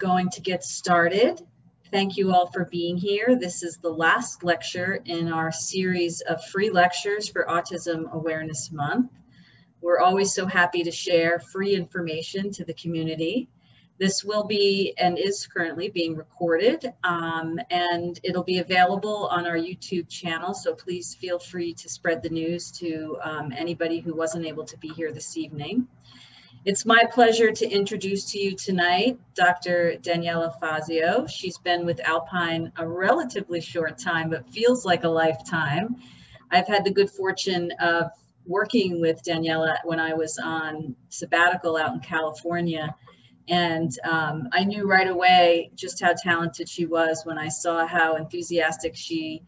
going to get started. Thank you all for being here. This is the last lecture in our series of free lectures for Autism Awareness Month. We're always so happy to share free information to the community. This will be and is currently being recorded um, and it'll be available on our YouTube channel. So please feel free to spread the news to um, anybody who wasn't able to be here this evening. It's my pleasure to introduce to you tonight Dr. Daniela Fazzio. She's been with Alpine a relatively short time, but feels like a lifetime. I've had the good fortune of working with Daniela when I was on sabbatical out in California and um, I knew right away just how talented she was when I saw how enthusiastic she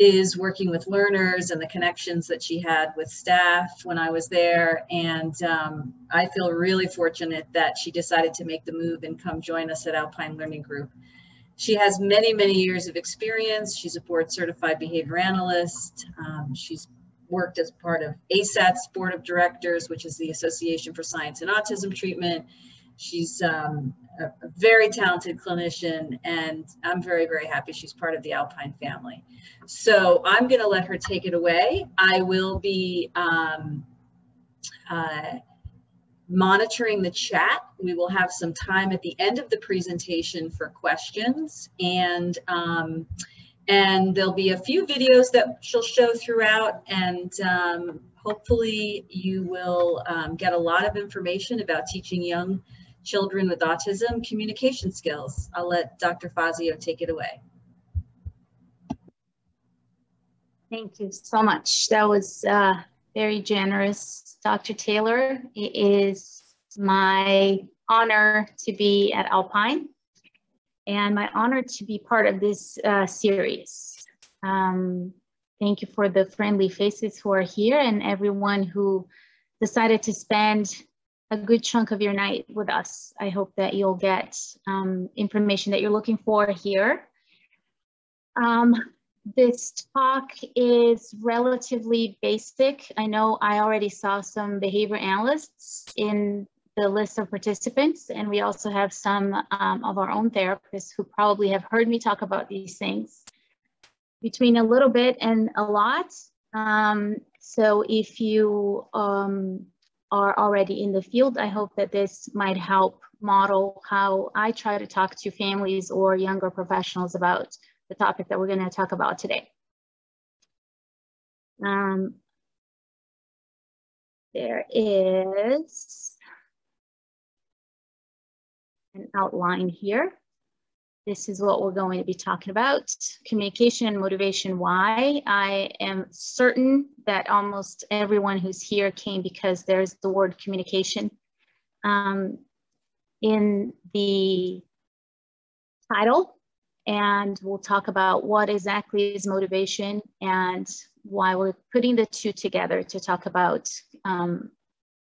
is working with learners and the connections that she had with staff when I was there. And um, I feel really fortunate that she decided to make the move and come join us at Alpine Learning Group. She has many, many years of experience. She's a board certified behavior analyst. Um, she's worked as part of ASAT's board of directors, which is the Association for Science and Autism Treatment. She's um, a, very talented clinician, and I'm very, very happy she's part of the Alpine family. So I'm going to let her take it away. I will be um, uh, monitoring the chat. We will have some time at the end of the presentation for questions, and um, and there'll be a few videos that she'll show throughout, and um, hopefully you will um, get a lot of information about teaching young children with autism communication skills. I'll let Dr. Fazzio take it away. Thank you so much. That was uh, very generous, Dr. Taylor. It is my honor to be at Alpine and my honor to be part of this uh, series. Um, thank you for the friendly faces who are here and everyone who decided to spend a good chunk of your night with us. I hope that you'll get um, information that you're looking for here. Um, this talk is relatively basic. I know I already saw some behavior analysts in the list of participants, and we also have some um, of our own therapists who probably have heard me talk about these things between a little bit and a lot. Um, so if you um, are already in the field. I hope that this might help model how I try to talk to families or younger professionals about the topic that we're going to talk about today. Um, there is an outline here. This is what we're going to be talking about, communication and motivation why. I am certain that almost everyone who's here came because there's the word communication um, in the title. And we'll talk about what exactly is motivation and why we're putting the two together to talk about um,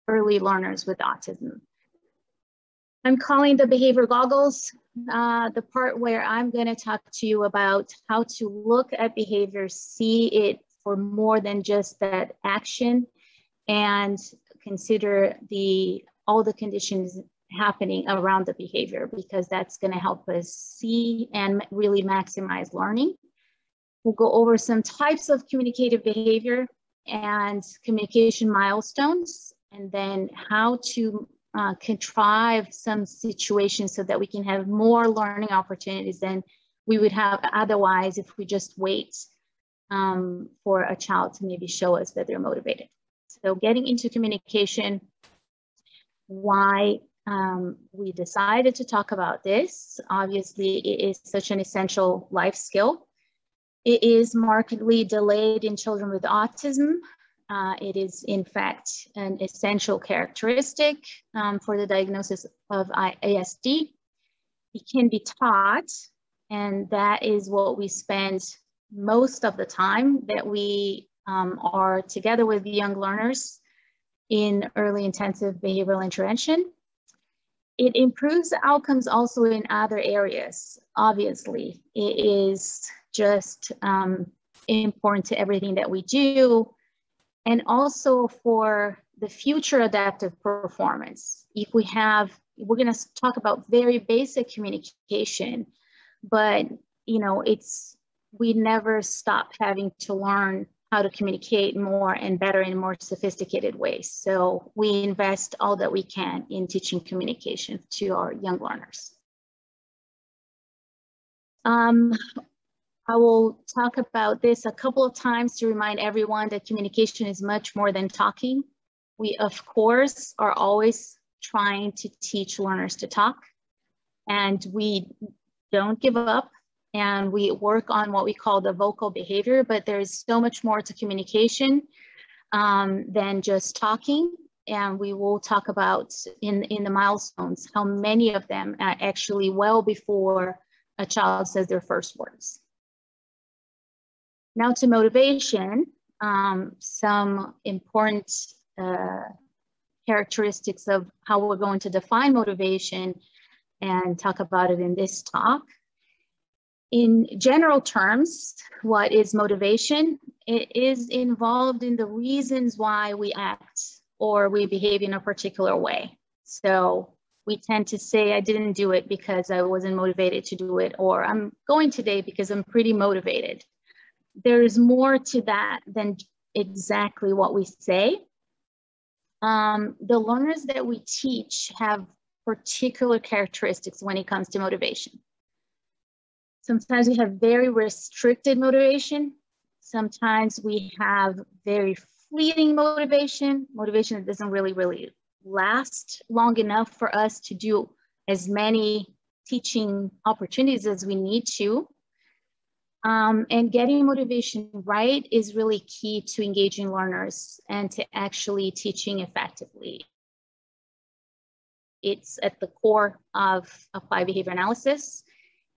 early learners with autism. I'm calling the behavior goggles uh, the part where I'm going to talk to you about how to look at behavior, see it for more than just that action, and consider the all the conditions happening around the behavior because that's going to help us see and really maximize learning. We'll go over some types of communicative behavior and communication milestones, and then how to uh, contrive some situations so that we can have more learning opportunities than we would have otherwise if we just wait um, for a child to maybe show us that they're motivated. So getting into communication, why um, we decided to talk about this. Obviously, it is such an essential life skill. It is markedly delayed in children with autism. Uh, it is, in fact, an essential characteristic um, for the diagnosis of ASD. It can be taught, and that is what we spend most of the time that we um, are together with the young learners in early intensive behavioral intervention. It improves outcomes also in other areas. Obviously, it is just um, important to everything that we do and also for the future adaptive performance. If we have, we're going to talk about very basic communication, but you know, it's we never stop having to learn how to communicate more and better in more sophisticated ways. So we invest all that we can in teaching communication to our young learners. Um, I will talk about this a couple of times to remind everyone that communication is much more than talking. We, of course, are always trying to teach learners to talk, and we don't give up and we work on what we call the vocal behavior, but there's so much more to communication um, than just talking. And we will talk about in, in the milestones, how many of them are actually well before a child says their first words. Now to motivation, um, some important uh, characteristics of how we're going to define motivation and talk about it in this talk in general terms, what is motivation? It is involved in the reasons why we act or we behave in a particular way. So we tend to say, I didn't do it because I wasn't motivated to do it, or I'm going today because I'm pretty motivated. There is more to that than exactly what we say. Um, the learners that we teach have particular characteristics when it comes to motivation. Sometimes we have very restricted motivation. Sometimes we have very fleeting motivation, motivation that doesn't really, really last long enough for us to do as many teaching opportunities as we need to. Um, and getting motivation right is really key to engaging learners and to actually teaching effectively. It's at the core of applied behavior analysis.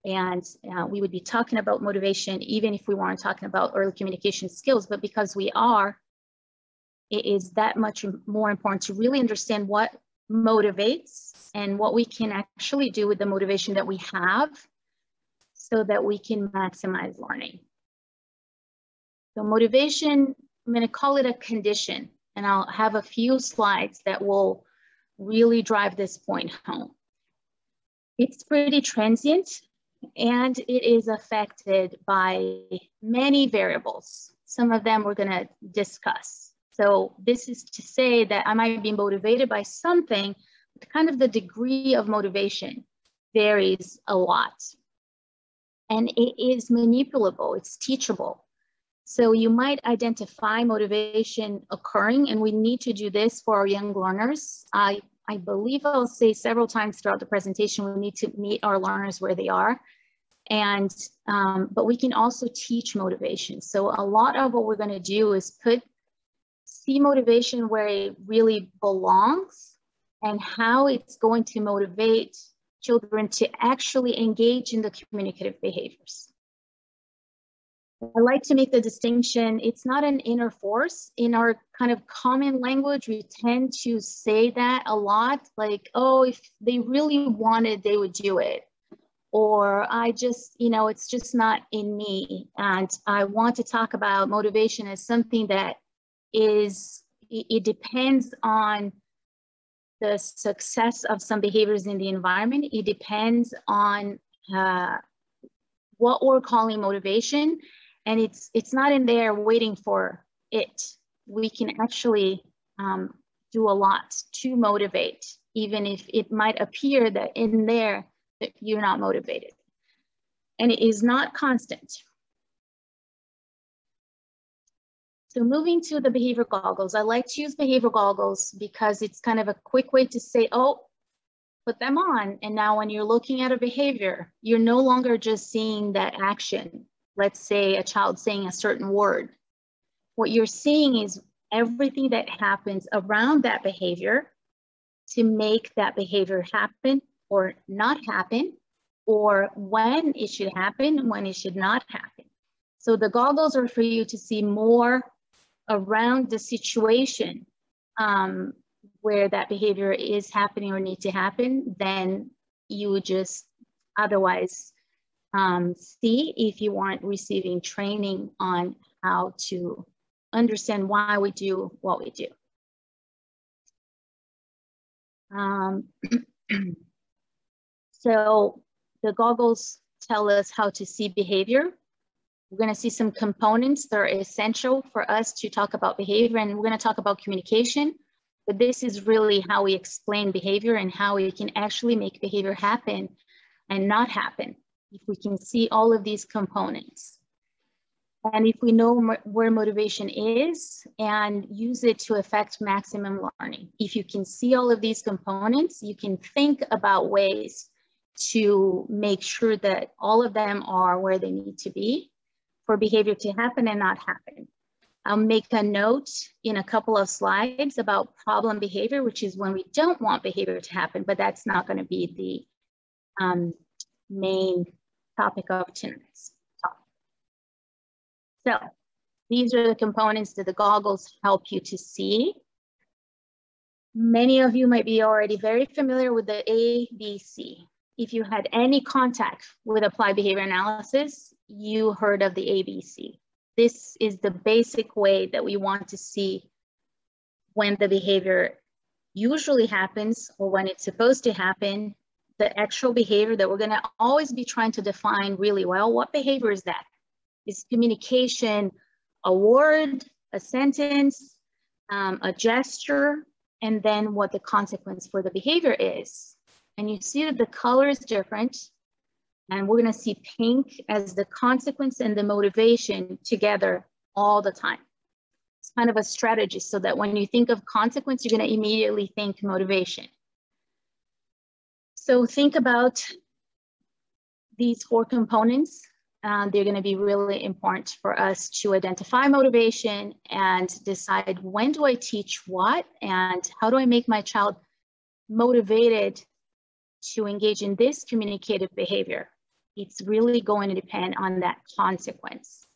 And uh, we would be talking about motivation even if we weren't talking about early communication skills, but because we are, it is that much more important to really understand what motivates and what we can actually do with the motivation that we have so that we can maximize learning. So motivation, I'm gonna call it a condition and I'll have a few slides that will really drive this point home. It's pretty transient and it is affected by many variables. Some of them we're going to discuss. So this is to say that I might be motivated by something, but kind of the degree of motivation varies a lot. And it is manipulable, it's teachable. So you might identify motivation occurring, and we need to do this for our young learners. I I believe I'll say several times throughout the presentation, we need to meet our learners where they are. And, um, but we can also teach motivation. So a lot of what we're gonna do is put, see motivation where it really belongs and how it's going to motivate children to actually engage in the communicative behaviors. I like to make the distinction, it's not an inner force. In our kind of common language, we tend to say that a lot, like, oh, if they really wanted, they would do it. Or I just, you know, it's just not in me. And I want to talk about motivation as something that is, it depends on the success of some behaviors in the environment. It depends on uh, what we're calling motivation and it's it's not in there waiting for it. We can actually um, do a lot to motivate, even if it might appear that in there that you're not motivated. And it is not constant. So moving to the behavior goggles, I like to use behavior goggles because it's kind of a quick way to say, oh, put them on. And now when you're looking at a behavior, you're no longer just seeing that action let's say a child saying a certain word, what you're seeing is everything that happens around that behavior to make that behavior happen or not happen, or when it should happen, when it should not happen. So the goggles are for you to see more around the situation um, where that behavior is happening or need to happen then you would just otherwise um, see if you aren't receiving training on how to understand why we do what we do. Um, so the goggles tell us how to see behavior. We're gonna see some components that are essential for us to talk about behavior and we're gonna talk about communication, but this is really how we explain behavior and how we can actually make behavior happen and not happen if we can see all of these components. And if we know where motivation is and use it to affect maximum learning. If you can see all of these components, you can think about ways to make sure that all of them are where they need to be for behavior to happen and not happen. I'll make a note in a couple of slides about problem behavior, which is when we don't want behavior to happen, but that's not gonna be the um, main topic of tonight's talk. So these are the components that the goggles help you to see. Many of you might be already very familiar with the ABC. If you had any contact with applied behavior analysis, you heard of the ABC. This is the basic way that we want to see when the behavior usually happens or when it's supposed to happen the actual behavior that we're going to always be trying to define really well. What behavior is that? Is communication a word, a sentence, um, a gesture, and then what the consequence for the behavior is. And you see that the color is different. And we're going to see pink as the consequence and the motivation together all the time. It's kind of a strategy so that when you think of consequence, you're going to immediately think motivation. So think about these four components. Uh, they're going to be really important for us to identify motivation and decide when do I teach what and how do I make my child motivated to engage in this communicative behavior. It's really going to depend on that consequence.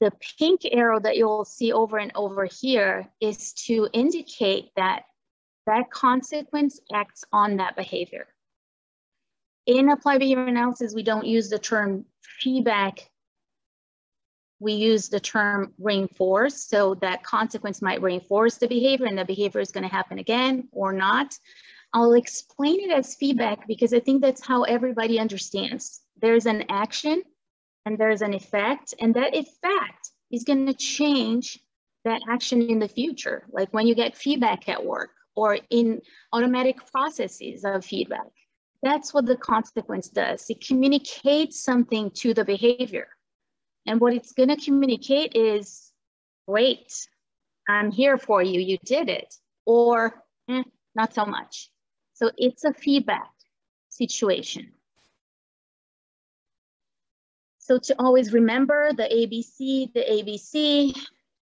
The pink arrow that you'll see over and over here is to indicate that that consequence acts on that behavior. In applied behavior analysis, we don't use the term feedback. We use the term reinforce. So that consequence might reinforce the behavior and the behavior is gonna happen again or not. I'll explain it as feedback because I think that's how everybody understands. There's an action and there's an effect and that effect is gonna change that action in the future. Like when you get feedback at work, or in automatic processes of feedback. That's what the consequence does. It communicates something to the behavior. And what it's gonna communicate is, great, I'm here for you, you did it. Or, eh, not so much. So it's a feedback situation. So to always remember the ABC, the ABC,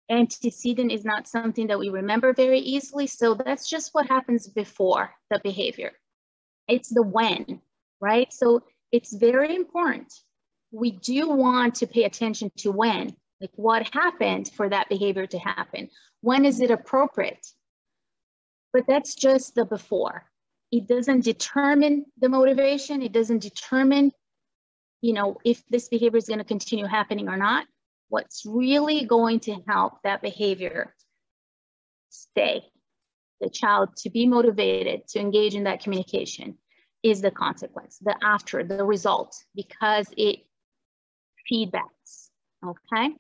antecedent is not something that we remember very easily. So that's just what happens before the behavior. It's the when, right? So it's very important. We do want to pay attention to when, like what happened for that behavior to happen. When is it appropriate? But that's just the before. It doesn't determine the motivation. It doesn't determine, you know, if this behavior is going to continue happening or not what's really going to help that behavior stay, the child to be motivated to engage in that communication is the consequence, the after, the result, because it feedbacks, okay?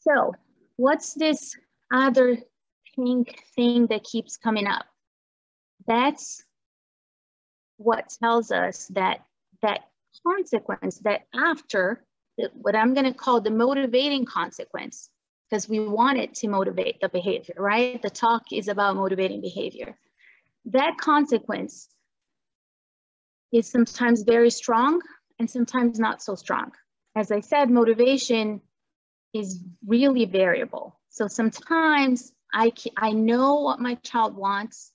So what's this other pink thing that keeps coming up? That's what tells us that that consequence that after what I'm going to call the motivating consequence, because we want it to motivate the behavior, right? The talk is about motivating behavior. That consequence is sometimes very strong and sometimes not so strong. As I said, motivation is really variable. So sometimes I, I know what my child wants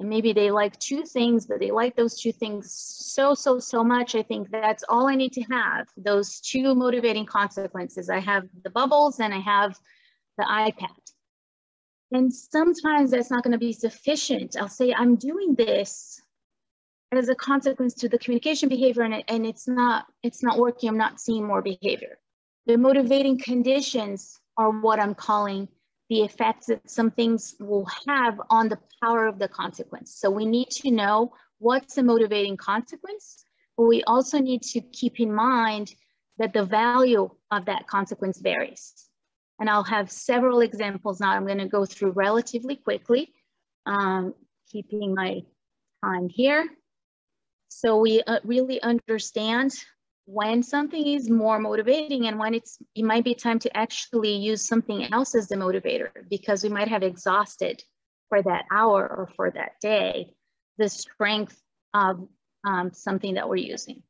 and maybe they like two things, but they like those two things so, so, so much. I think that's all I need to have, those two motivating consequences. I have the bubbles and I have the iPad. And sometimes that's not gonna be sufficient. I'll say, I'm doing this as a consequence to the communication behavior and, and it's not it's not working i'm not seeing more behavior the motivating conditions are what i'm calling the effects that some things will have on the power of the consequence. So we need to know what's the motivating consequence, but we also need to keep in mind that the value of that consequence varies. And I'll have several examples now I'm gonna go through relatively quickly, um, keeping my time here. So we uh, really understand when something is more motivating and when it's it might be time to actually use something else as the motivator because we might have exhausted for that hour or for that day the strength of um, something that we're using.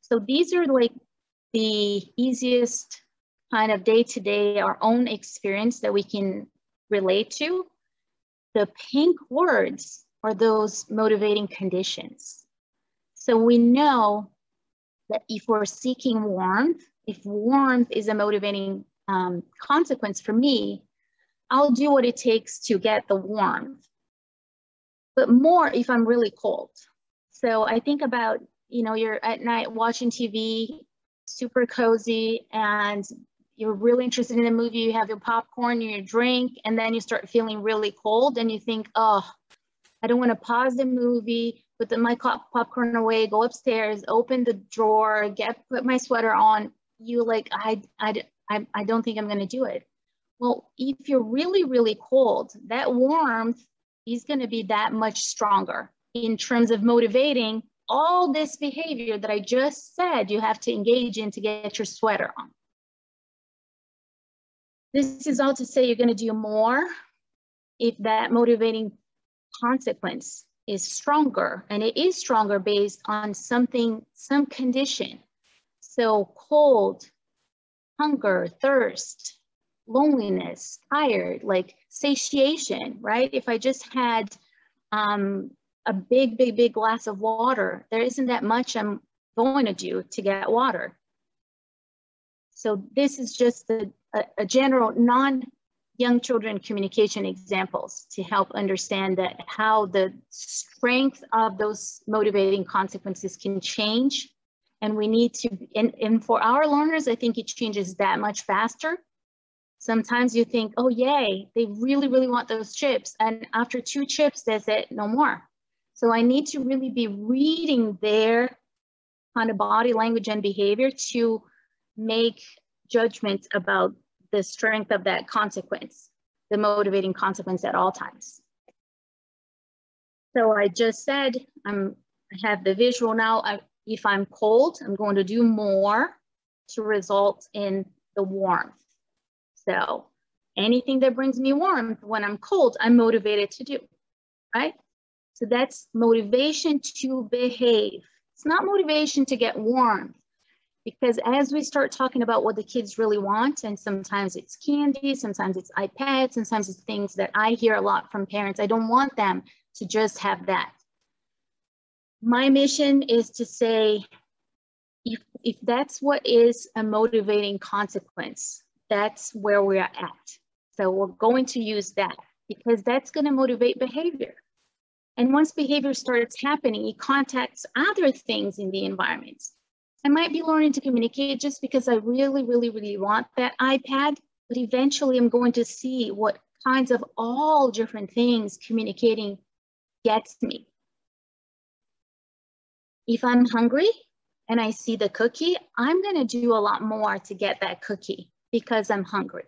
So these are like the easiest kind of day-to-day -day, our own experience that we can relate to. The pink words are those motivating conditions. So we know that if we're seeking warmth, if warmth is a motivating um, consequence for me, I'll do what it takes to get the warmth. But more if I'm really cold. So I think about, you know, you're at night watching TV, super cozy, and you're really interested in the movie, you have your popcorn, your drink, and then you start feeling really cold and you think, oh, I don't want to pause the movie, put the, my popcorn away, go upstairs, open the drawer, get put my sweater on. You like, I, I, I, I don't think I'm going to do it. Well, if you're really, really cold, that warmth is going to be that much stronger in terms of motivating all this behavior that I just said you have to engage in to get your sweater on. This is all to say you're going to do more if that motivating consequence is stronger and it is stronger based on something, some condition. So cold, hunger, thirst, loneliness, tired, like satiation, right? If I just had um, a big, big, big glass of water, there isn't that much I'm going to do to get water. So this is just a, a, a general non young children communication examples to help understand that how the strength of those motivating consequences can change. And we need to, and, and for our learners, I think it changes that much faster. Sometimes you think, oh, yay, they really, really want those chips. And after two chips, that's it, no more. So I need to really be reading their kind of body language and behavior to make judgments about the strength of that consequence, the motivating consequence at all times. So I just said, I'm, I have the visual now. I, if I'm cold, I'm going to do more to result in the warmth. So anything that brings me warmth when I'm cold, I'm motivated to do, right? So that's motivation to behave. It's not motivation to get warm because as we start talking about what the kids really want, and sometimes it's candy, sometimes it's iPads, sometimes it's things that I hear a lot from parents, I don't want them to just have that. My mission is to say, if, if that's what is a motivating consequence, that's where we're at. So we're going to use that because that's going to motivate behavior. And once behavior starts happening, it contacts other things in the environment. I might be learning to communicate just because I really, really, really want that iPad, but eventually I'm going to see what kinds of all different things communicating gets me. If I'm hungry and I see the cookie, I'm gonna do a lot more to get that cookie because I'm hungry.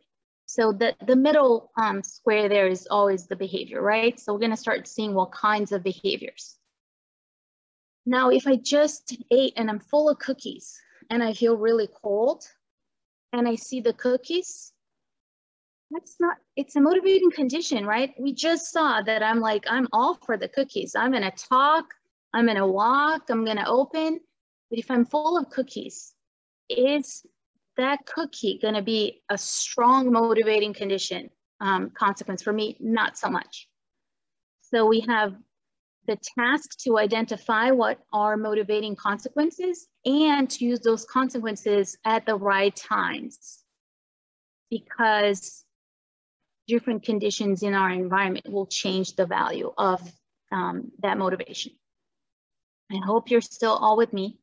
So the, the middle um, square there is always the behavior, right? So we're gonna start seeing what kinds of behaviors. Now, if I just ate and I'm full of cookies and I feel really cold and I see the cookies, that's not, it's a motivating condition, right? We just saw that I'm like, I'm all for the cookies. I'm gonna talk, I'm gonna walk, I'm gonna open. But if I'm full of cookies, is that cookie gonna be a strong motivating condition um, consequence for me? Not so much. So we have the task to identify what are motivating consequences and to use those consequences at the right times because different conditions in our environment will change the value of um, that motivation. I hope you're still all with me.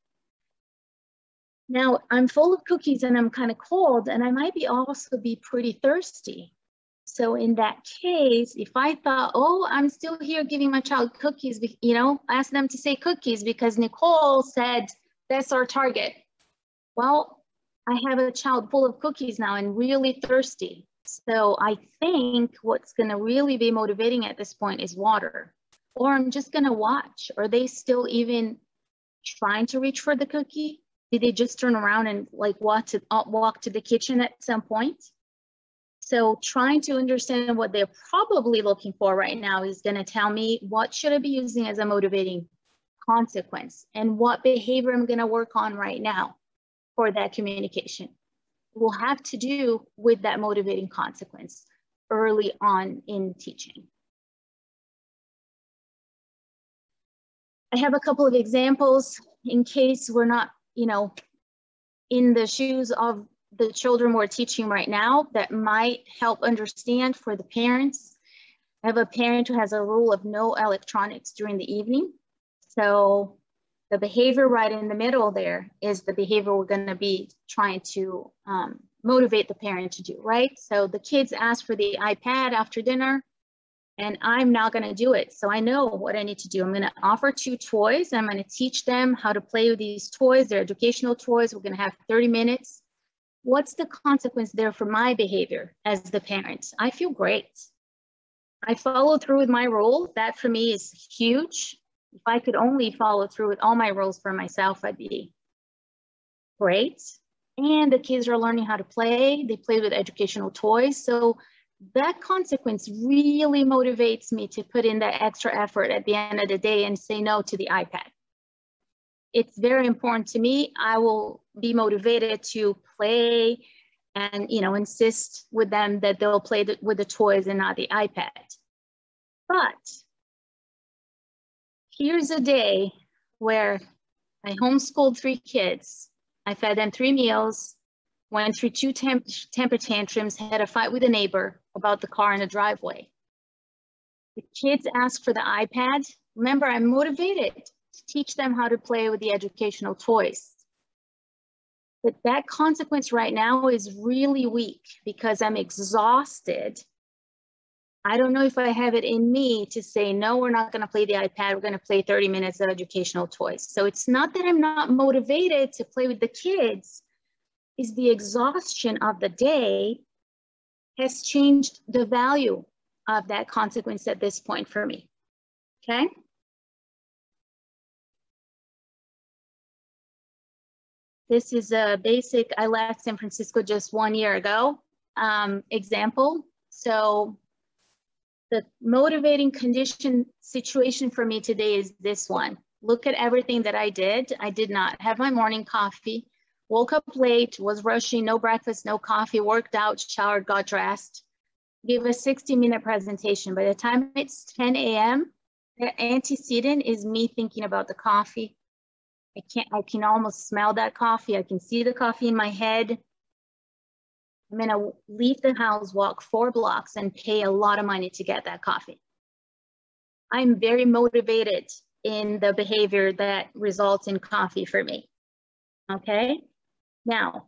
Now I'm full of cookies and I'm kind of cold and I might be also be pretty thirsty. So in that case, if I thought, oh, I'm still here giving my child cookies, you know, ask them to say cookies because Nicole said that's our target. Well, I have a child full of cookies now and really thirsty. So I think what's going to really be motivating at this point is water. Or I'm just going to watch. Are they still even trying to reach for the cookie? Did they just turn around and like walk to, uh, walk to the kitchen at some point? So trying to understand what they're probably looking for right now is going to tell me what should I be using as a motivating consequence and what behavior I'm going to work on right now for that communication will have to do with that motivating consequence early on in teaching. I have a couple of examples in case we're not, you know, in the shoes of the children we're teaching right now that might help understand for the parents. I have a parent who has a rule of no electronics during the evening. So the behavior right in the middle there is the behavior we're going to be trying to um, motivate the parent to do, right? So the kids ask for the iPad after dinner and I'm not going to do it. So I know what I need to do. I'm going to offer two toys. I'm going to teach them how to play with these toys. They're educational toys. We're going to have 30 minutes. What's the consequence there for my behavior as the parent? I feel great. I follow through with my role. That for me is huge if I could only follow through with all my roles for myself, I'd be great. And the kids are learning how to play. They play with educational toys. So that consequence really motivates me to put in that extra effort at the end of the day and say no to the iPad. It's very important to me. I will be motivated to play and you know insist with them that they'll play the, with the toys and not the iPad. But here's a day where I homeschooled three kids. I fed them three meals, went through two temp temper tantrums, had a fight with a neighbor about the car in the driveway. The kids asked for the iPad. Remember, I'm motivated teach them how to play with the educational toys. But that consequence right now is really weak because I'm exhausted I don't know if I have it in me to say, no, we're not going to play the iPad. We're going to play 30 minutes of educational toys. So it's not that I'm not motivated to play with the kids, is the exhaustion of the day has changed the value of that consequence at this point for me. Okay. This is a basic, I left San Francisco just one year ago um, example. So the motivating condition situation for me today is this one. Look at everything that I did. I did not have my morning coffee, woke up late, was rushing, no breakfast, no coffee, worked out, showered, got dressed, gave a 60 minute presentation. By the time it's 10 a.m., the antecedent is me thinking about the coffee. I can't, I can almost smell that coffee. I can see the coffee in my head. I'm gonna leave the house, walk four blocks and pay a lot of money to get that coffee. I'm very motivated in the behavior that results in coffee for me. Okay, now,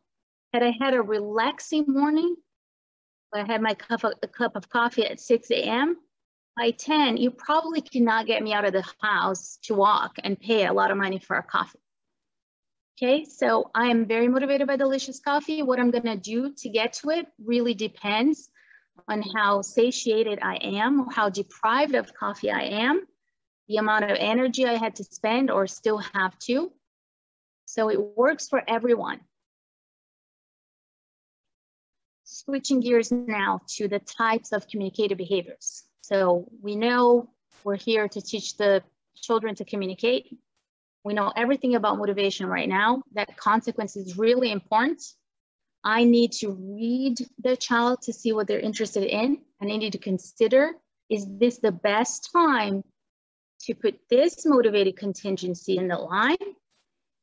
had I had a relaxing morning, I had my cup of, a cup of coffee at 6 a.m., by 10, you probably cannot get me out of the house to walk and pay a lot of money for a coffee. Okay, so I am very motivated by delicious coffee. What I'm gonna do to get to it really depends on how satiated I am, how deprived of coffee I am, the amount of energy I had to spend or still have to. So it works for everyone. Switching gears now to the types of communicative behaviors. So we know we're here to teach the children to communicate. We know everything about motivation right now. That consequence is really important. I need to read the child to see what they're interested in. And I need to consider, is this the best time to put this motivated contingency in the line?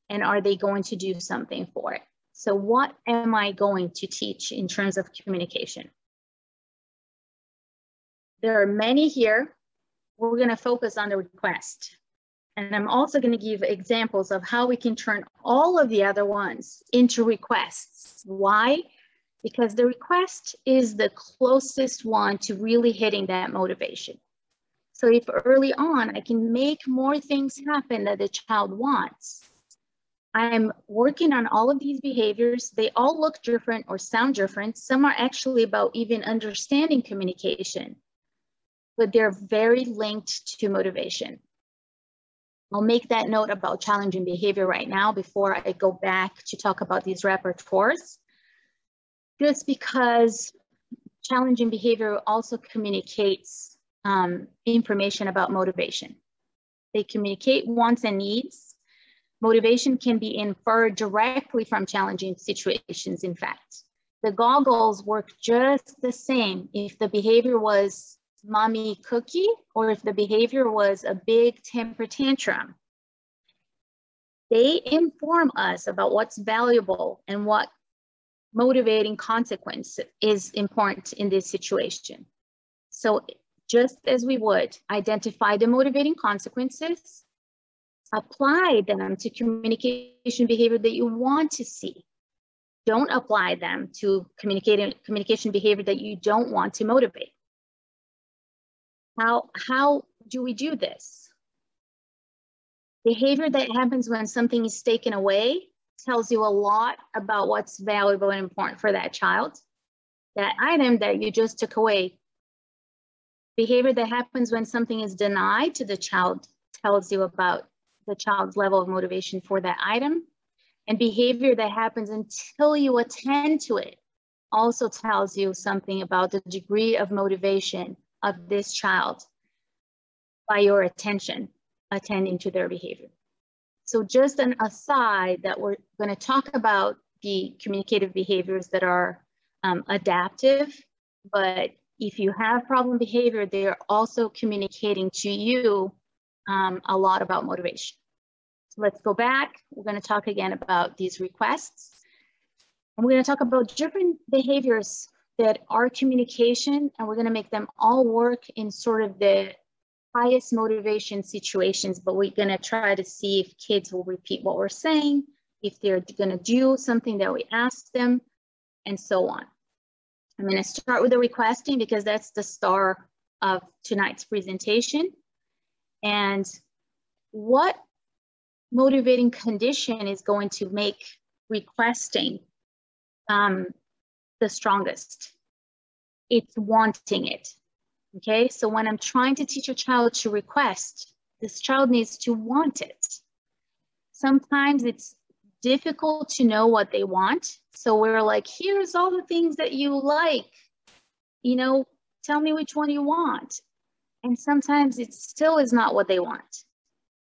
And are they going to do something for it? So what am I going to teach in terms of communication? There are many here. We're gonna focus on the request. And I'm also going to give examples of how we can turn all of the other ones into requests. Why? because the request is the closest one to really hitting that motivation. So if early on I can make more things happen that the child wants, I'm working on all of these behaviors. They all look different or sound different. Some are actually about even understanding communication, but they're very linked to motivation. I'll make that note about challenging behavior right now before I go back to talk about these repertoires. Just because challenging behavior also communicates um, information about motivation. They communicate wants and needs. Motivation can be inferred directly from challenging situations, in fact. The goggles work just the same if the behavior was mommy cookie or if the behavior was a big temper tantrum. They inform us about what's valuable and what motivating consequence is important in this situation. So just as we would identify the motivating consequences, apply them to communication behavior that you want to see. Don't apply them to communication behavior that you don't want to motivate. How, how do we do this? Behavior that happens when something is taken away tells you a lot about what's valuable and important for that child. That item that you just took away. Behavior that happens when something is denied to the child tells you about the child's level of motivation for that item. And behavior that happens until you attend to it also tells you something about the degree of motivation of this child by your attention, attending to their behavior. So just an aside that we're gonna talk about the communicative behaviors that are um, adaptive, but if you have problem behavior, they are also communicating to you um, a lot about motivation. So let's go back. We're gonna talk again about these requests. And we're gonna talk about different behaviors that our communication and we're going to make them all work in sort of the highest motivation situations, but we're going to try to see if kids will repeat what we're saying, if they're going to do something that we ask them, and so on. I'm going to start with the requesting because that's the star of tonight's presentation. And what motivating condition is going to make requesting um, the strongest. It's wanting it. Okay, so when I'm trying to teach a child to request, this child needs to want it. Sometimes it's difficult to know what they want. So we're like, here's all the things that you like. You know, tell me which one you want. And sometimes it still is not what they want.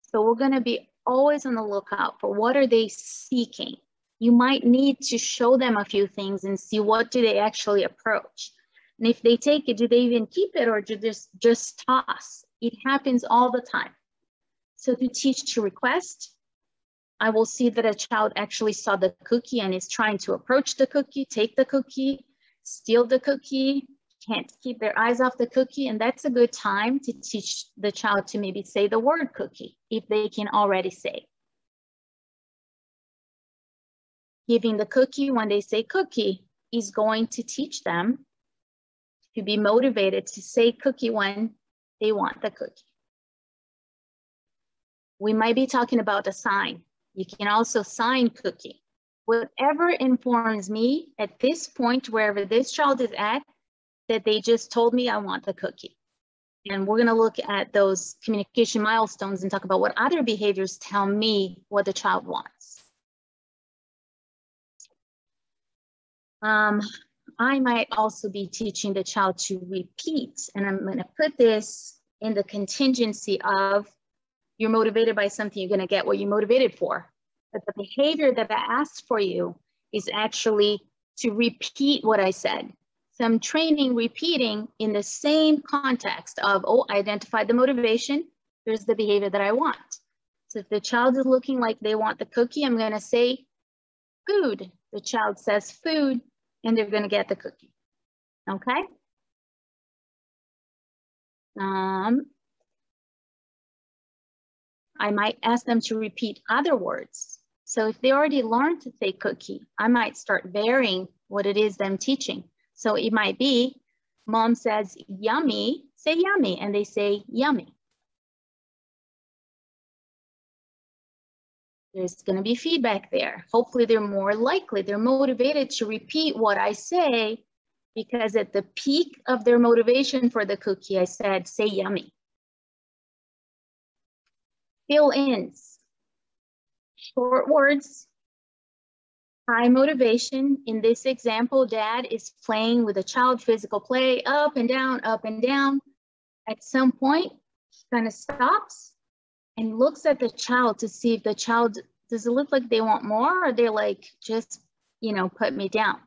So we're going to be always on the lookout for what are they seeking? You might need to show them a few things and see what do they actually approach. And if they take it, do they even keep it or do they just, just toss? It happens all the time. So to teach to request, I will see that a child actually saw the cookie and is trying to approach the cookie, take the cookie, steal the cookie, can't keep their eyes off the cookie. And that's a good time to teach the child to maybe say the word cookie if they can already say. Giving the cookie when they say cookie is going to teach them to be motivated to say cookie when they want the cookie. We might be talking about a sign. You can also sign cookie. Whatever informs me at this point, wherever this child is at, that they just told me I want the cookie. And we're gonna look at those communication milestones and talk about what other behaviors tell me what the child wants. Um, I might also be teaching the child to repeat, and I'm going to put this in the contingency of you're motivated by something, you're going to get what you're motivated for. But the behavior that I asked for you is actually to repeat what I said. So I'm training repeating in the same context of, oh, I identified the motivation, here's the behavior that I want. So if the child is looking like they want the cookie, I'm going to say food. The child says food and they're going to get the cookie. Okay? Um, I might ask them to repeat other words. So if they already learned to say cookie, I might start varying what it is them teaching. So it might be, mom says yummy, say yummy, and they say yummy. There's gonna be feedback there. Hopefully they're more likely, they're motivated to repeat what I say because at the peak of their motivation for the cookie, I said, say yummy. Fill ins, short words, high motivation. In this example, dad is playing with a child physical play, up and down, up and down. At some point, kind of stops and looks at the child to see if the child, does it look like they want more or they're like, just, you know, put me down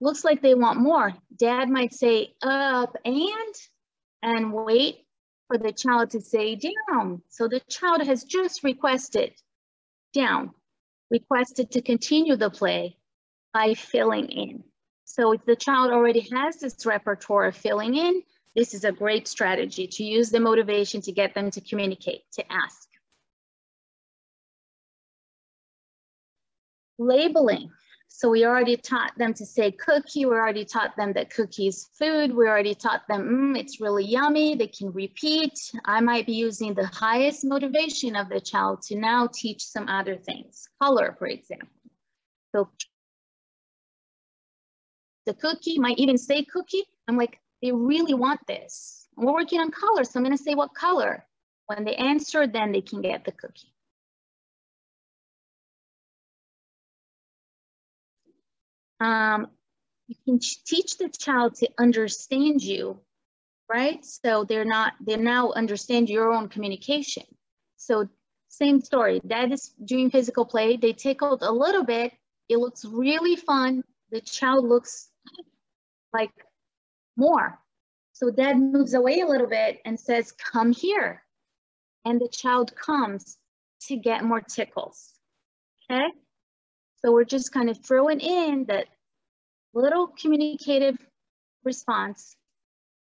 looks like they want more. Dad might say up and, and wait for the child to say down. So the child has just requested down, requested to continue the play by filling in. So if the child already has this repertoire of filling in, this is a great strategy to use the motivation to get them to communicate, to ask. Labeling. So we already taught them to say cookie. We already taught them that cookie is food. We already taught them mm, it's really yummy. They can repeat. I might be using the highest motivation of the child to now teach some other things. Color, for example. So the cookie might even say cookie. I'm like, they really want this. We're working on color, so I'm gonna say what color. When they answer, then they can get the cookie. um, you can teach the child to understand you, right? So they're not, they now understand your own communication. So same story, dad is doing physical play. They tickled a little bit. It looks really fun. The child looks like more. So dad moves away a little bit and says, come here. And the child comes to get more tickles, okay? So we're just kind of throwing in that little communicative response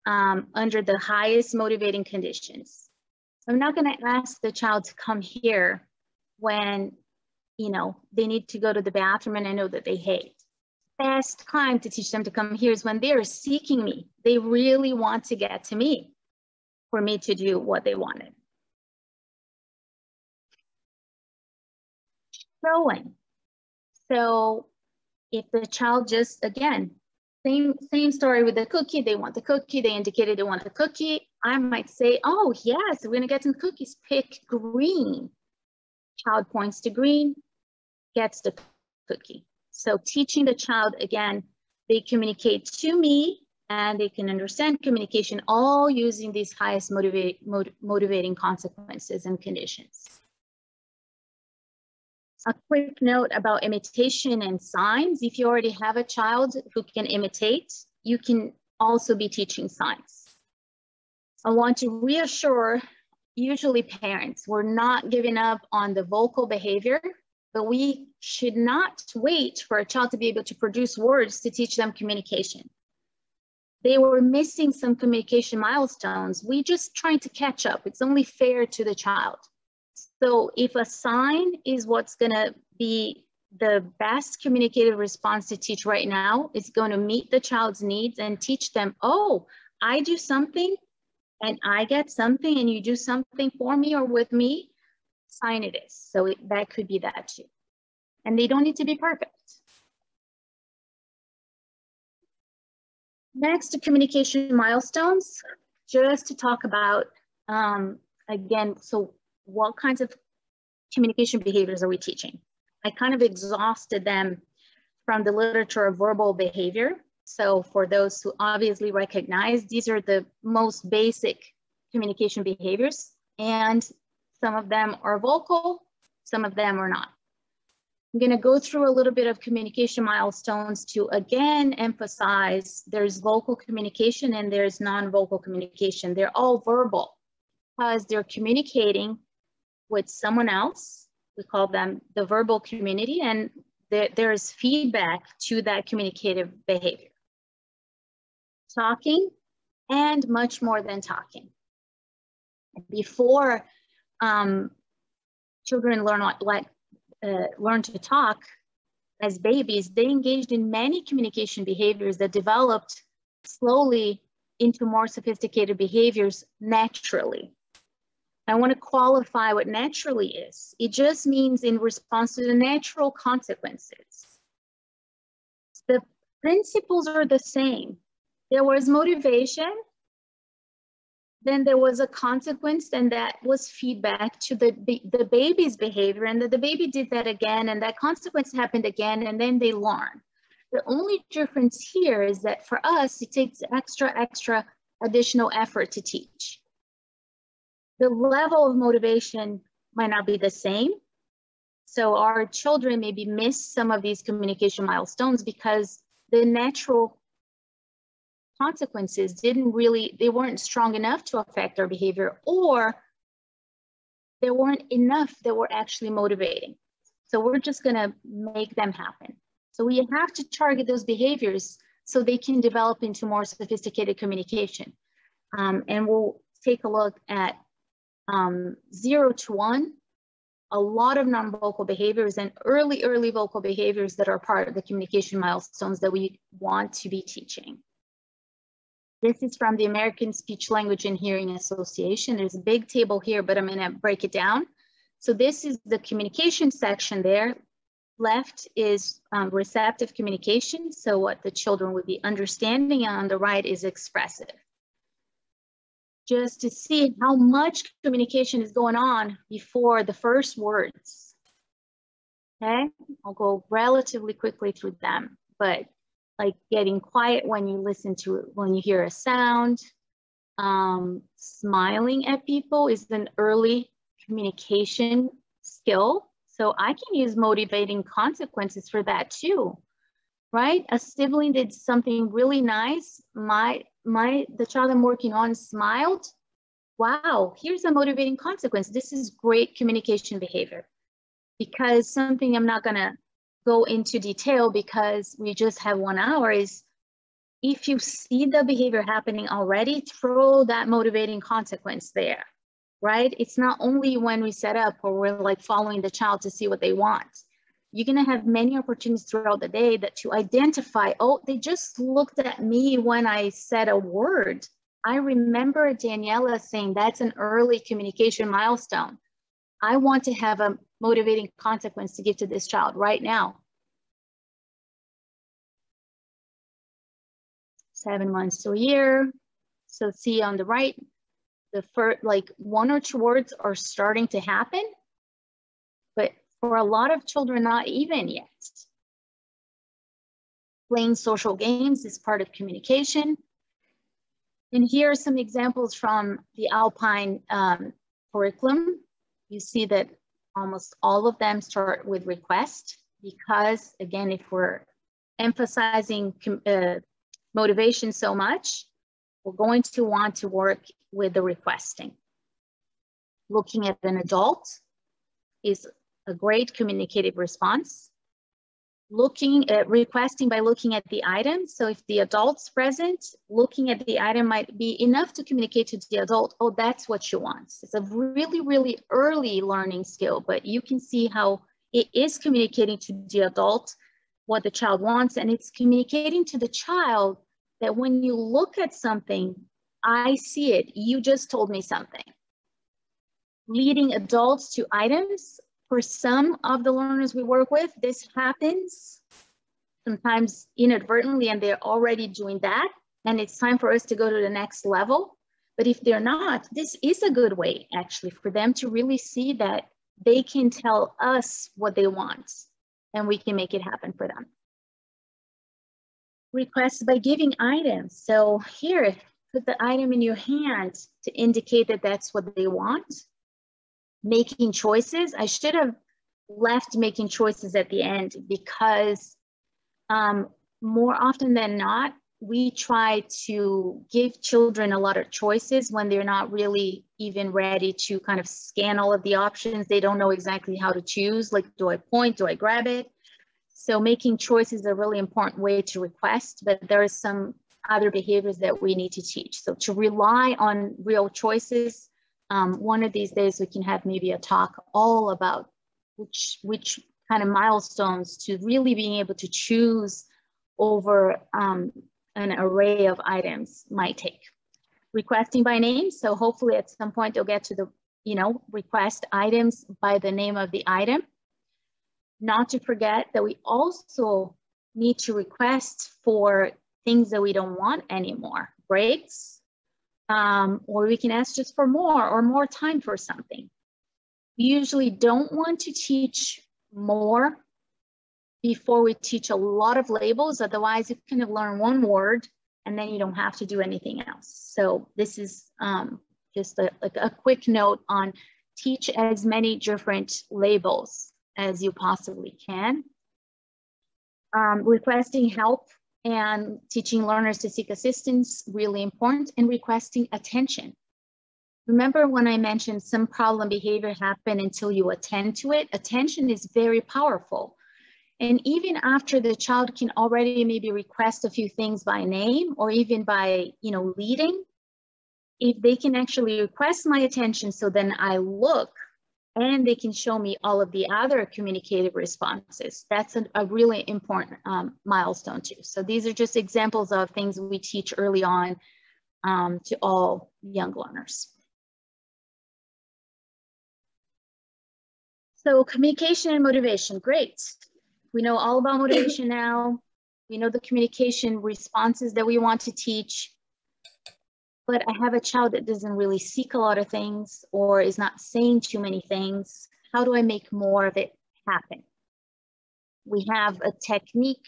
um, under the highest motivating conditions. I'm not gonna ask the child to come here when, you know, they need to go to the bathroom and I know that they hate. Best time to teach them to come here is when they are seeking me. They really want to get to me for me to do what they wanted. Showing. So if the child just, again, same, same story with the cookie, they want the cookie, they indicated they want the cookie, I might say, oh yes, we're gonna get some cookies, pick green. Child points to green, gets the cookie. So teaching the child, again, they communicate to me and they can understand communication all using these highest motivate, motivating consequences and conditions. A quick note about imitation and signs. If you already have a child who can imitate, you can also be teaching signs. I want to reassure usually parents, we're not giving up on the vocal behavior, but we should not wait for a child to be able to produce words to teach them communication. They were missing some communication milestones. We just trying to catch up. It's only fair to the child. So if a sign is what's gonna be the best communicative response to teach right now, it's going to meet the child's needs and teach them, oh, I do something and I get something and you do something for me or with me, sign it is. So it, that could be that too. And they don't need to be perfect. Next to communication milestones, just to talk about, um, again, so what kinds of communication behaviors are we teaching? I kind of exhausted them from the literature of verbal behavior. So for those who obviously recognize, these are the most basic communication behaviors and some of them are vocal, some of them are not. I'm gonna go through a little bit of communication milestones to again emphasize there's vocal communication and there's non-vocal communication. They're all verbal because they're communicating with someone else. We call them the verbal community and there, there is feedback to that communicative behavior. Talking and much more than talking. Before um, children learn, like, uh, learn to talk, as babies, they engaged in many communication behaviors that developed slowly into more sophisticated behaviors naturally. I want to qualify what naturally is. It just means in response to the natural consequences. The principles are the same. There was motivation, then there was a consequence, and that was feedback to the, the baby's behavior, and the, the baby did that again, and that consequence happened again, and then they learn. The only difference here is that for us, it takes extra, extra additional effort to teach. The level of motivation might not be the same. So our children maybe miss some of these communication milestones because the natural consequences didn't really, they weren't strong enough to affect our behavior or there weren't enough that were actually motivating. So we're just gonna make them happen. So we have to target those behaviors so they can develop into more sophisticated communication. Um, and we'll take a look at um, zero to one, a lot of non-vocal behaviors and early, early vocal behaviors that are part of the communication milestones that we want to be teaching. This is from the American Speech Language and Hearing Association. There's a big table here, but I'm gonna break it down. So this is the communication section there left is um, receptive communication, so what the children would be understanding, and on the right is expressive. Just to see how much communication is going on before the first words. Okay, I'll go relatively quickly through them, but like getting quiet when you listen to, it, when you hear a sound, um, smiling at people is an early communication skill so I can use motivating consequences for that too, right? A sibling did something really nice. My, my, the child I'm working on smiled. Wow, here's a motivating consequence. This is great communication behavior because something I'm not gonna go into detail because we just have one hour is if you see the behavior happening already, throw that motivating consequence there right? It's not only when we set up or we're like following the child to see what they want. You're gonna have many opportunities throughout the day that to identify, oh, they just looked at me when I said a word. I remember Daniela saying that's an early communication milestone. I want to have a motivating consequence to give to this child right now. Seven months to a year. So see on the right, the first, like one or two words are starting to happen, but for a lot of children, not even yet. Playing social games is part of communication. And here are some examples from the Alpine um, curriculum. You see that almost all of them start with request because again, if we're emphasizing uh, motivation so much, we're going to want to work with the requesting. Looking at an adult is a great communicative response. Looking at requesting by looking at the item. So if the adult's present, looking at the item might be enough to communicate to the adult, oh, that's what you want. It's a really, really early learning skill, but you can see how it is communicating to the adult what the child wants and it's communicating to the child that when you look at something I see it. You just told me something. Leading adults to items. For some of the learners we work with, this happens sometimes inadvertently and they're already doing that. And it's time for us to go to the next level. But if they're not, this is a good way actually for them to really see that they can tell us what they want and we can make it happen for them. Requests by giving items. So here, put the item in your hand to indicate that that's what they want. Making choices. I should have left making choices at the end because um, more often than not, we try to give children a lot of choices when they're not really even ready to kind of scan all of the options. They don't know exactly how to choose. Like, do I point? Do I grab it? So making choices is a really important way to request, but there is some other behaviors that we need to teach. So to rely on real choices, um, one of these days we can have maybe a talk all about which, which kind of milestones to really being able to choose over um, an array of items might take. Requesting by name, so hopefully at some point they'll get to the, you know, request items by the name of the item. Not to forget that we also need to request for things that we don't want anymore, breaks, um, or we can ask just for more or more time for something. We usually don't want to teach more before we teach a lot of labels. Otherwise, you kind of learn one word and then you don't have to do anything else. So this is um, just a, like a quick note on teach as many different labels as you possibly can. Um, requesting help and teaching learners to seek assistance, really important, and requesting attention. Remember when I mentioned some problem behavior happen until you attend to it? Attention is very powerful. And even after the child can already maybe request a few things by name or even by, you know, leading, if they can actually request my attention so then I look and they can show me all of the other communicative responses. That's a, really important um, milestone too. So these are just examples of things we teach early on um, to all young learners. So communication and motivation, great. We know all about motivation now. We know the communication responses that we want to teach but I have a child that doesn't really seek a lot of things or is not saying too many things. How do I make more of it happen? We have a technique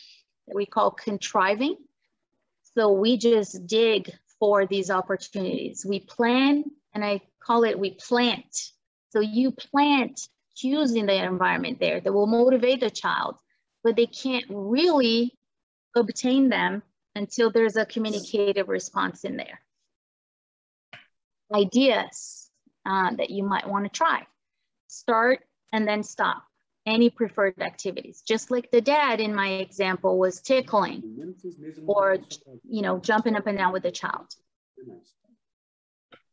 that we call contriving. So we just dig for these opportunities. We plan, and I call it we plant. So you plant cues in the environment there that will motivate the child, but they can't really obtain them until there's a communicative response in there ideas uh, that you might want to try. Start and then stop. Any preferred activities, just like the dad in my example was tickling or, you know, jumping up and down with the child.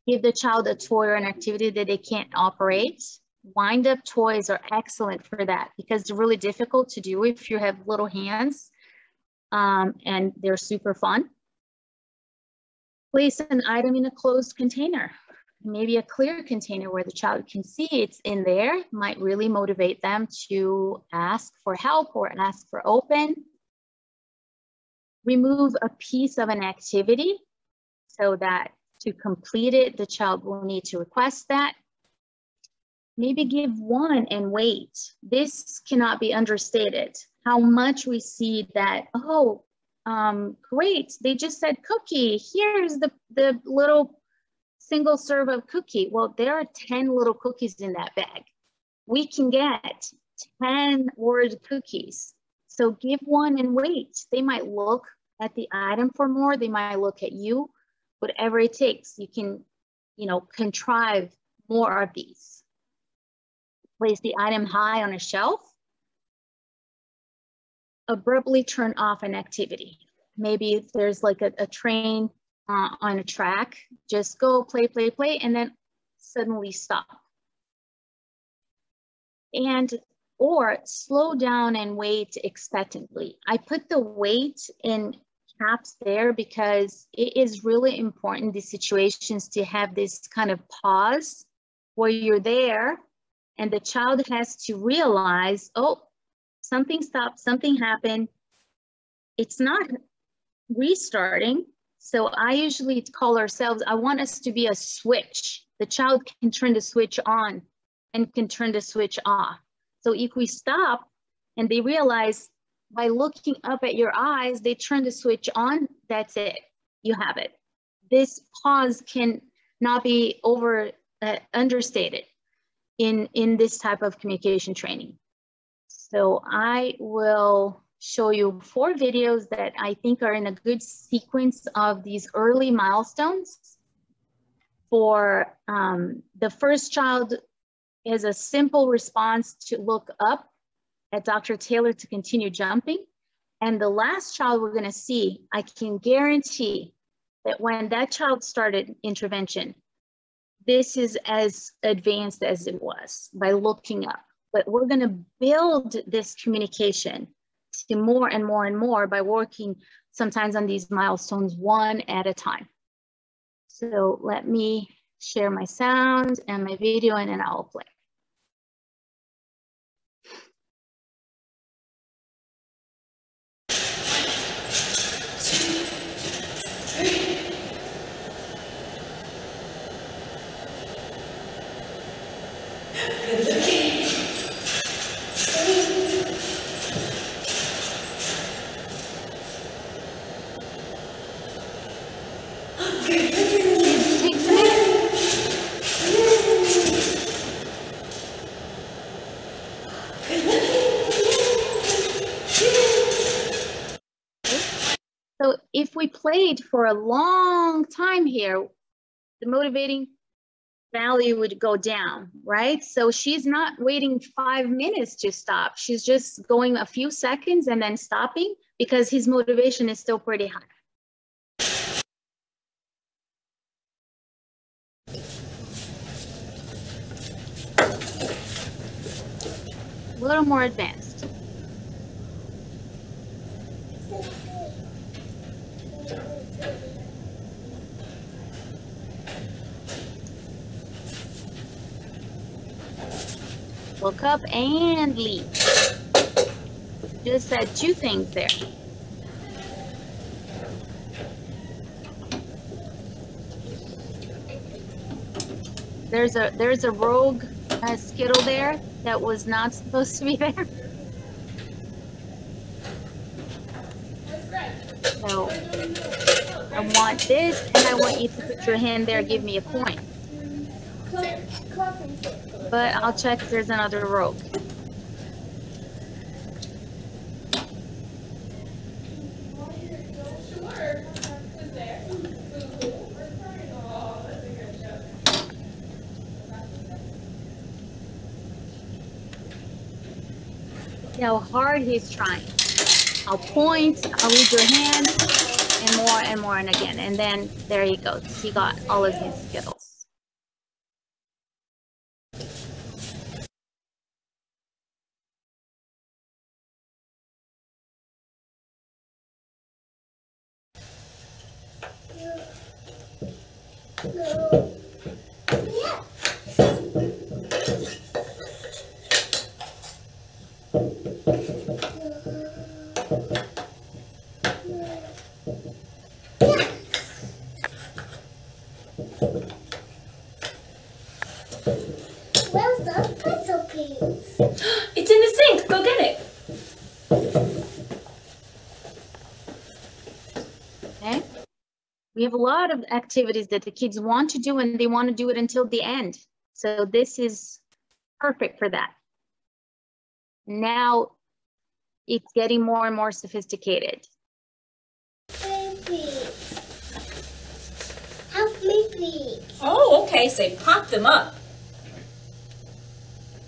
Give the child a toy or an activity that they can't operate. Wind up toys are excellent for that because they're really difficult to do if you have little hands um, and they're super fun. Place an item in a closed container, maybe a clear container where the child can see it's in there, might really motivate them to ask for help or ask for open. Remove a piece of an activity so that to complete it, the child will need to request that. Maybe give one and wait. This cannot be understated. How much we see that, oh, um, great, they just said cookie. Here's the, the little single serve of cookie. Well, there are 10 little cookies in that bag. We can get 10 word cookies. So give one and wait. They might look at the item for more. They might look at you, whatever it takes. You can, you know, contrive more of these. Place the item high on a shelf abruptly turn off an activity. Maybe there's like a, a train uh, on a track, just go play, play, play, and then suddenly stop. And or slow down and wait expectantly. I put the wait in caps there because it is really important these situations to have this kind of pause where you're there and the child has to realize, oh, something stopped, something happened. It's not restarting. So I usually call ourselves, I want us to be a switch. The child can turn the switch on and can turn the switch off. So if we stop and they realize by looking up at your eyes, they turn the switch on, that's it, you have it. This pause can not be over uh, understated in, in this type of communication training. So I will show you four videos that I think are in a good sequence of these early milestones. For um, the first child is a simple response to look up at Dr. Taylor to continue jumping. And the last child we're gonna see, I can guarantee that when that child started intervention, this is as advanced as it was by looking up. But we're going to build this communication to more and more and more by working sometimes on these milestones one at a time. So let me share my sound and my video and then I'll play. So if for a long time here, the motivating value would go down, right? So she's not waiting five minutes to stop. She's just going a few seconds and then stopping because his motivation is still pretty high. A little more advanced. Look up and leap. Just said two things there. There's a there's a rogue uh, skittle there that was not supposed to be there. So I want this, and I want you to put your hand there. Give me a point. But I'll check if there's another rope. How hard he's trying. I'll point, I'll lead your hand, and more and more and again. And then there he goes. He got all of his Skittles. Where's the puzzle piece? It's in the sink. Go get it. Okay? We have a lot of activities that the kids want to do and they want to do it until the end. So this is perfect for that. Now it's getting more and more sophisticated. Baby. Help me, please. Oh, okay. Say pop them up.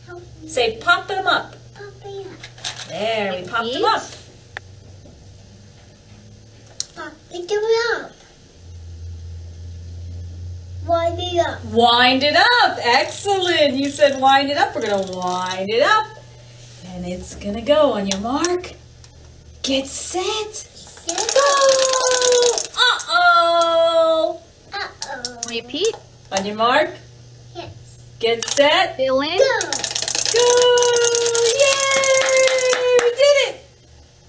Help me, Say pop them up. There, we popped them up. Papa, it up. Wind it up. Wind it up. Excellent. You said wind it up. We're going to wind it up. And it's going to go on your mark. Get set. Go. Uh-oh. Uh-oh. Repeat, On your mark. Yes. Get set. fill in. Go. Go. Yay. We did it.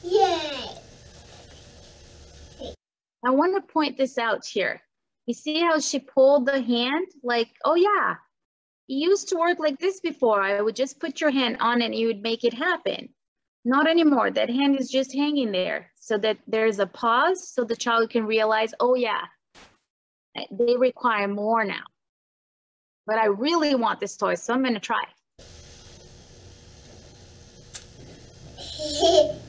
Yay. I want to point this out here. You see how she pulled the hand? Like, oh yeah, it used to work like this before. I would just put your hand on and you would make it happen. Not anymore. That hand is just hanging there so that there's a pause so the child can realize, oh yeah, they require more now. But I really want this toy, so I'm gonna try.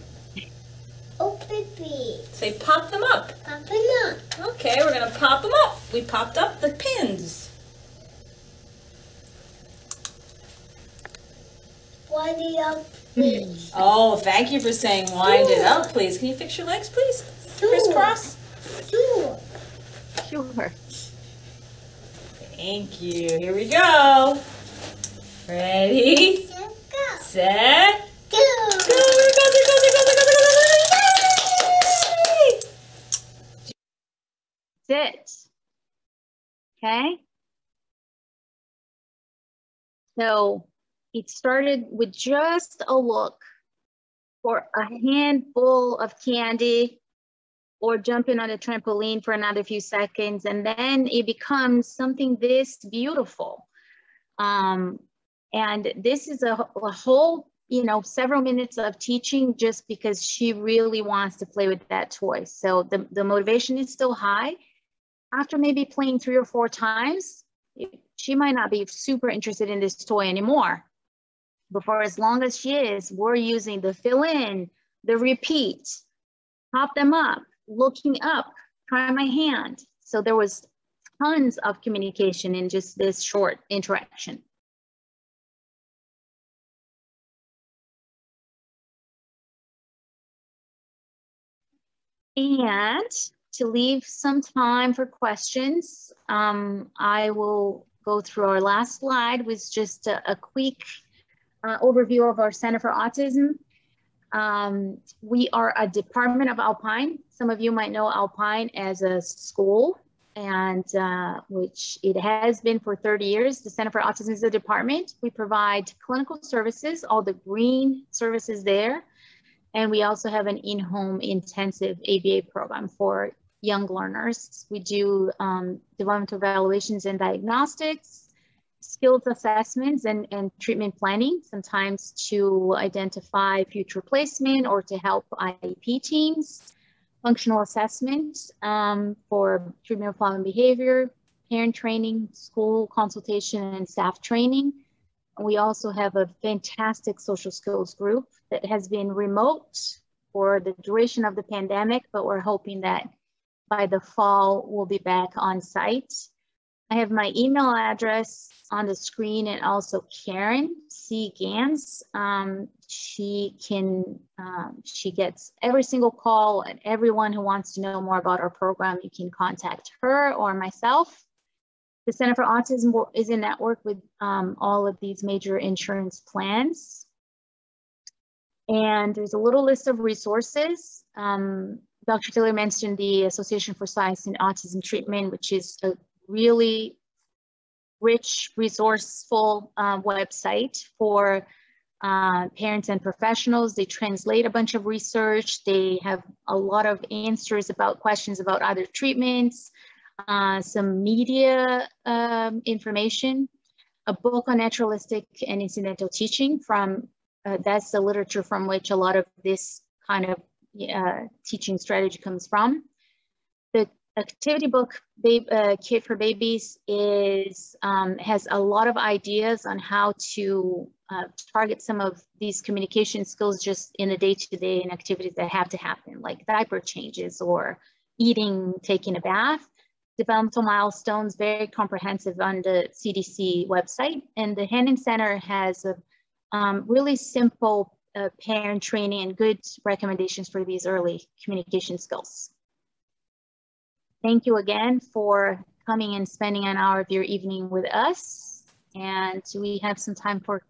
oh, baby. Say pop them up. Papa, look. Okay, we're going to pop them up. We popped up the pins. Wind it up, please. Oh, thank you for saying wind it up, please. Can you fix your legs, please? Crisscross. Sure. Sure. Thank you. Here we go. Ready? Let's go. set, Go. go, Sit. Okay. So it started with just a look for a handful of candy or jumping on a trampoline for another few seconds. And then it becomes something this beautiful. Um, and this is a, a whole, you know, several minutes of teaching just because she really wants to play with that toy. So the, the motivation is still high. After maybe playing three or four times, she might not be super interested in this toy anymore. But for as long as she is, we're using the fill in, the repeat, pop them up, looking up, try my hand. So there was tons of communication in just this short interaction. And to leave some time for questions, um, I will go through our last slide with just a, a quick uh, overview of our Center for Autism. Um, we are a department of Alpine. Some of you might know Alpine as a school and uh, which it has been for 30 years. The Center for Autism is a department. We provide clinical services, all the green services there. And we also have an in-home intensive ABA program for young learners. We do um, developmental evaluations and diagnostics, skills assessments and, and treatment planning, sometimes to identify future placement or to help IEP teams, functional assessment um, for treatment of problem behavior, parent training, school consultation and staff training. We also have a fantastic social skills group that has been remote for the duration of the pandemic, but we're hoping that by the fall we'll be back on site. I have my email address on the screen and also Karen C. Gans. Um, she can, um, she gets every single call and everyone who wants to know more about our program, you can contact her or myself. The Center for Autism is in network with um, all of these major insurance plans. And there's a little list of resources. Um, Dr. Taylor mentioned the Association for Science in Autism Treatment, which is a really rich, resourceful uh, website for uh, parents and professionals. They translate a bunch of research. They have a lot of answers about questions about other treatments, uh, some media um, information, a book on naturalistic and incidental teaching from, uh, that's the literature from which a lot of this kind of uh, teaching strategy comes from. The activity book uh, Kit for Babies is um, has a lot of ideas on how to uh, target some of these communication skills just in the day-to-day and activities that have to happen, like diaper changes or eating, taking a bath. Developmental milestones, very comprehensive on the CDC website. And the Hanen Center has a um, really simple uh, parent training and good recommendations for these early communication skills. Thank you again for coming and spending an hour of your evening with us. And we have some time for